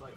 like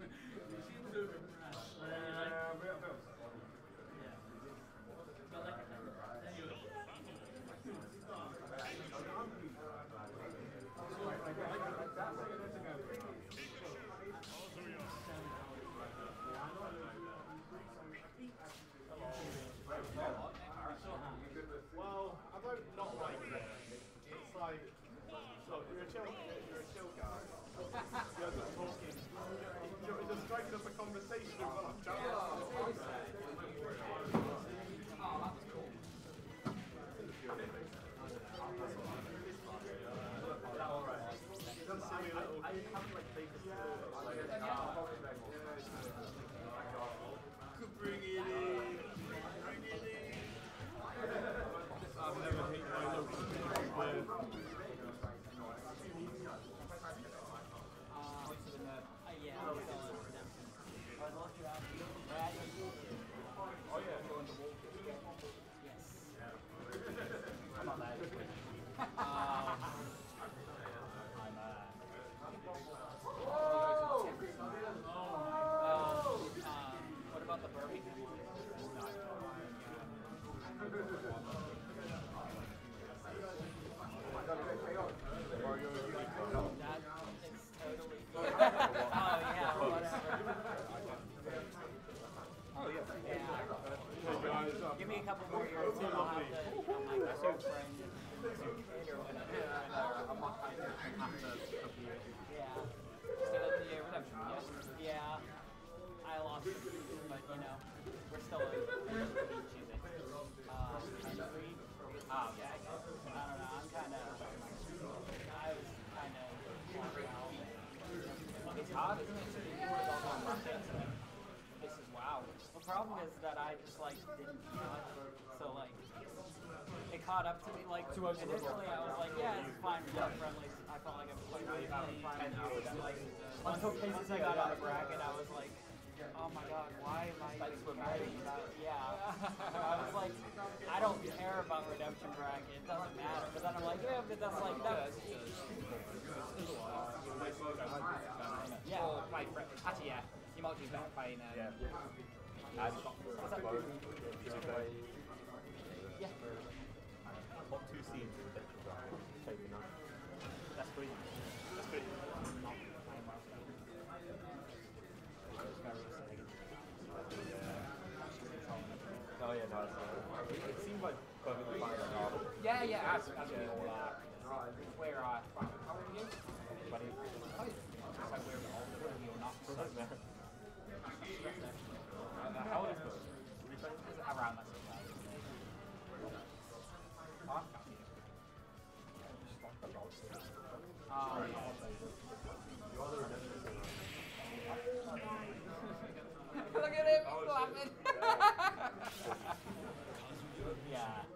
Yeah. couple more years and I'll have to. I'm like, that's your friend, kid or whatever. I'm not a. Yeah. The redemption. Yeah. Yeah. I lost it, but you know, we're still in. Um, three. Oh, yeah. I don't know. I'm kind of. I was kind of. It's hard, isn't it, to do it all on Monday? This. The problem is that I just like didn't feel it. So like, it caught up to me. Like initially, I was like, yeah, it's fine young friendlies. I felt like I was like really fun. And like, until cases I got out of bracket, I was like, oh my god, why am I even writing about? Yeah, I was like, I don't care about redemption bracket. It doesn't matter. But then I'm like, yeah, but that's like that's. He might do back pain and. Um, yeah. yeah. And what's that bone? Yeah. Two scenes in the That's pretty. That's pretty. Oh yeah, no, it's, it, like perfectly fine. Yeah, yeah, all Where uh, how are you? Buddy. Oh. It's like we're all or not. How old is Buzz? Around that same time. Look at him, he's laughing. yeah.